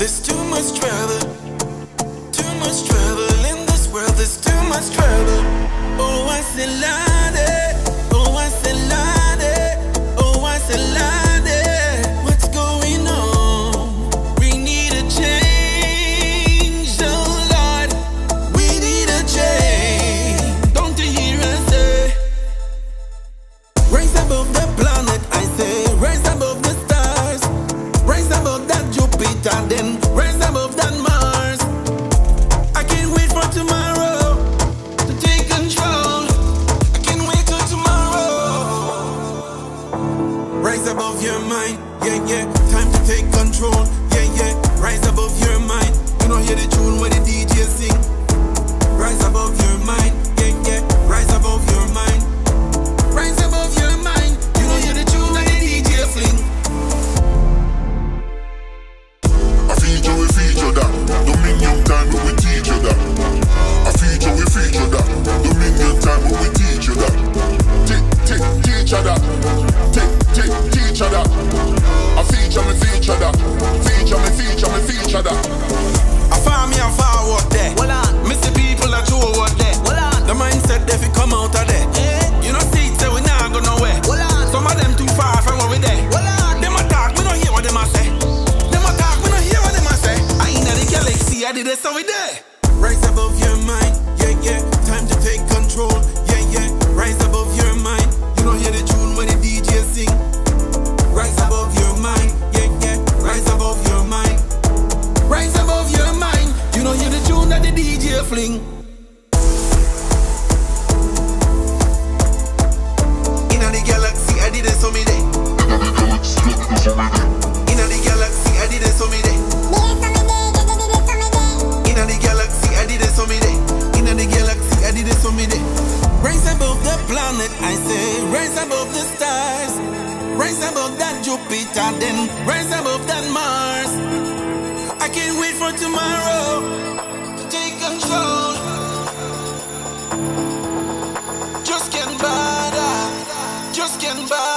There's too much trouble, too much trouble in this world. There's too much trouble. Oh, I say love. spit and then raise them up than Mars. I can't wait for tomorrow to take control. I can't wait till tomorrow. Rise above your mind, yeah, yeah. Time to take control, yeah, yeah. Rise above your mind. You not hear the truth. do this all we day. Rise above your mind, yeah, yeah. Time to take control, yeah, yeah. Rise above your mind. You don't hear the tune when the DJ sing. Rise above your mind, yeah, yeah. Rise above your mind. Rise above your mind. You don't hear the tune that the DJ fling. I say, rise above the stars, rise above that Jupiter, then rise above that Mars. I can't wait for tomorrow. Take control. Just can't bother. Just can't bother.